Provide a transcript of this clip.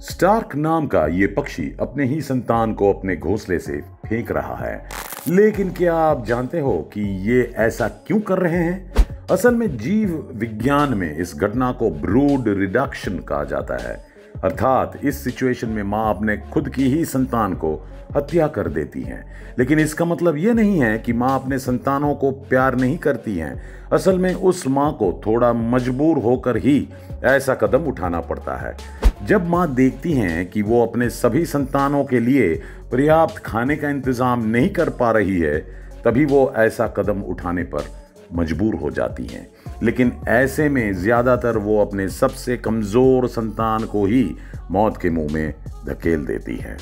Stark नाम का ये पक्षी अपने ही संतान को अपने घोंसले से फेंक रहा है। लेकिन क्या आप जानते हो कि ये ऐसा क्यों कर रहे हैं? असल में जीव विज्ञान में इस घटना को ब्रूड रिडक्शन कहा जाता है। अर्थात इस सिचुएशन में माँ अपने खुद की ही संतान को हत्या कर देती हैं। लेकिन इसका मतलब यह नहीं है कि माँ अपने संतानों को प्यार नहीं करती हैं। असल में उस माँ को थोड़ा मजबूर होकर ही ऐसा कदम उठाना पड़ता है। जब माँ देखती हैं कि वो अपने सभी संतानों के लिए पर्याप्त खाने का इंतज़ाम नहीं कर पा रही है, तभी वो ऐसा कदम उठाने पर मजबूर हो जाती हैं। लेकिन ऐसे में ज़्यादातर वो अपने सबसे कमज़ोर संतान को ही मौत के मुँह में धकेल देती हैं।